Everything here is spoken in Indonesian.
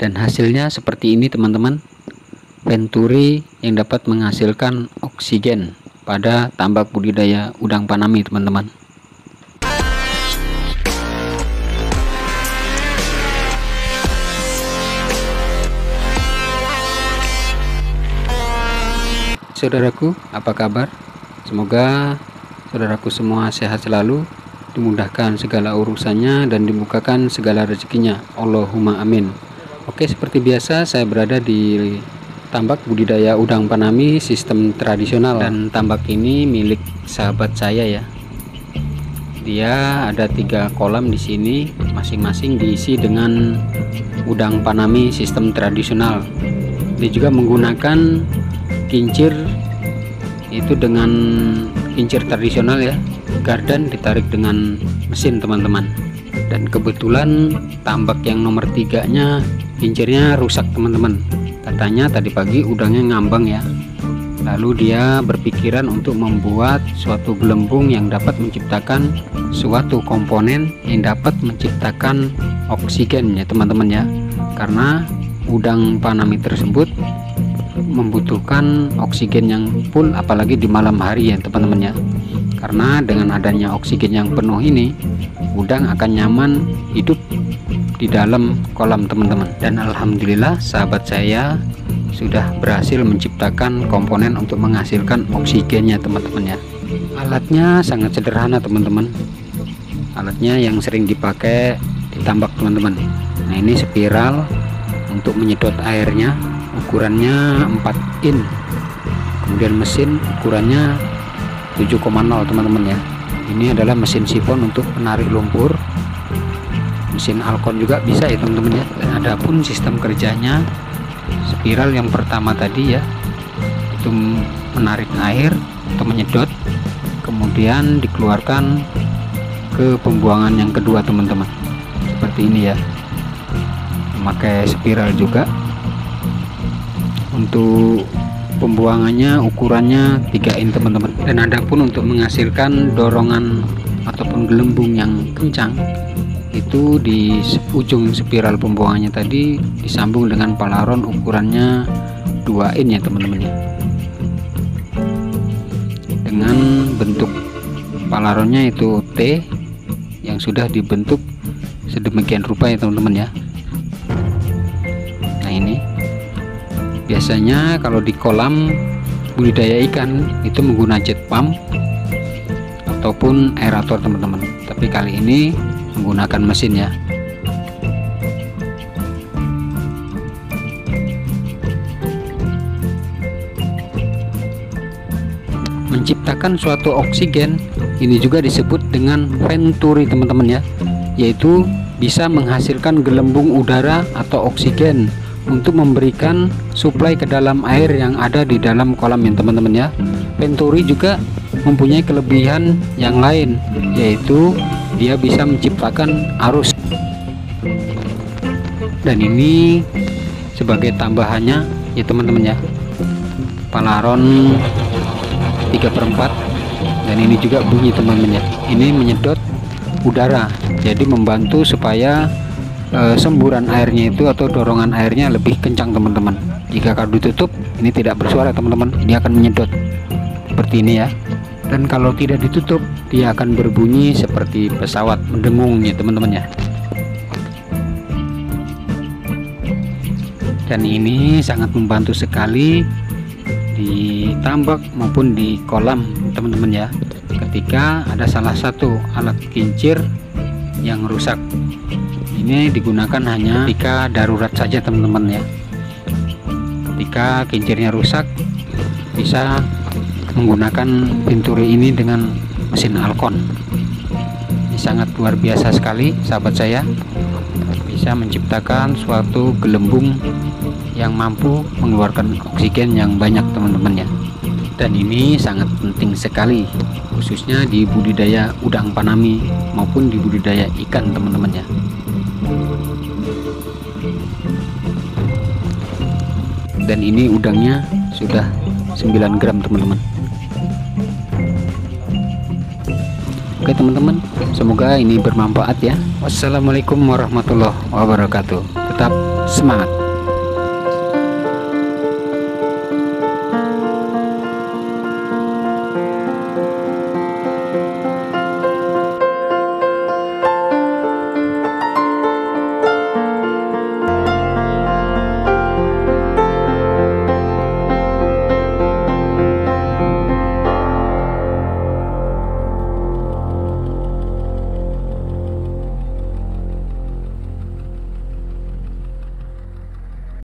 dan hasilnya seperti ini teman-teman. Venturi yang dapat menghasilkan oksigen pada tambak budidaya udang panami teman-teman. Saudaraku apa kabar? Semoga saudaraku semua sehat selalu dimudahkan segala urusannya dan dibukakan segala rezekinya. Allahumma amin Oke seperti biasa saya berada di tambak budidaya udang panami sistem tradisional. Dan tambak ini milik sahabat saya ya. Dia ada tiga kolam di sini masing-masing diisi dengan udang panami sistem tradisional. Dia juga menggunakan kincir itu dengan kincir tradisional ya. Gardan ditarik dengan mesin teman-teman. Dan kebetulan tambak yang nomor tiganya kincirnya rusak teman-teman. Katanya tadi pagi udangnya ngambang ya. Lalu dia berpikiran untuk membuat suatu gelembung yang dapat menciptakan suatu komponen yang dapat menciptakan oksigen ya teman-teman ya. Karena udang panami tersebut membutuhkan oksigen yang full apalagi di malam hari ya teman-teman ya. Karena dengan adanya oksigen yang penuh ini udang akan nyaman hidup di dalam kolam teman-teman. Dan Alhamdulillah sahabat saya sudah berhasil menciptakan komponen untuk menghasilkan oksigennya teman-teman ya. Alatnya sangat sederhana teman-teman. Alatnya yang sering dipakai ditambak teman-teman. Nah ini spiral untuk menyedot airnya. Ukurannya 4 in. Kemudian mesin ukurannya 7,0 teman-teman ya. Ini adalah mesin sifon untuk menarik lumpur mesin alkon juga bisa ya teman-teman ya. Dan ada pun sistem kerjanya spiral yang pertama tadi ya. Itu menarik air atau menyedot kemudian dikeluarkan ke pembuangan yang kedua teman-teman. Seperti ini ya. Memakai spiral juga. Untuk pembuangannya ukurannya 3 in teman-teman. Dan ada pun untuk menghasilkan dorongan ataupun gelembung yang kencang itu di ujung spiral pembuangannya tadi disambung dengan palaron ukurannya 2 in ya teman-teman ya. Dengan bentuk palaronnya itu T yang sudah dibentuk sedemikian rupa ya teman-teman ya. Nah ini. Biasanya kalau di kolam budidaya ikan itu menggunakan jet pump ataupun aerator teman-teman. Tapi kali ini menggunakan mesin ya. Menciptakan suatu oksigen ini juga disebut dengan venturi teman-teman ya. Yaitu bisa menghasilkan gelembung udara atau oksigen untuk memberikan suplai ke dalam air yang ada di dalam kolam yang teman-teman ya. Venturi juga mempunyai kelebihan yang lain yaitu dia bisa menciptakan arus. Dan ini sebagai tambahannya ya teman-teman ya. Palaron 3 per 4 dan ini juga bunyi teman-teman ya. Ini menyedot udara jadi membantu supaya e, semburan airnya itu atau dorongan airnya lebih kencang teman-teman. Jika kalau ditutup ini tidak bersuara teman-teman. Ini akan menyedot. Seperti ini ya dan kalau tidak ditutup dia akan berbunyi seperti pesawat mendengung ya teman-teman ya. Dan ini sangat membantu sekali di tambak maupun di kolam teman-teman ya. Ketika ada salah satu alat kincir yang rusak. Ini digunakan hanya ketika darurat saja teman-teman ya. Ketika kincirnya rusak bisa menggunakan pinturi ini dengan mesin alkon ini sangat luar biasa sekali sahabat saya. Bisa menciptakan suatu gelembung yang mampu mengeluarkan oksigen yang banyak teman-teman ya dan ini sangat penting sekali khususnya di budidaya udang panami maupun di budidaya ikan teman-teman ya dan ini udangnya sudah 9 gram teman-teman. Oke teman-teman semoga ini bermanfaat ya. Wassalamualaikum warahmatullahi wabarakatuh. Tetap semangat.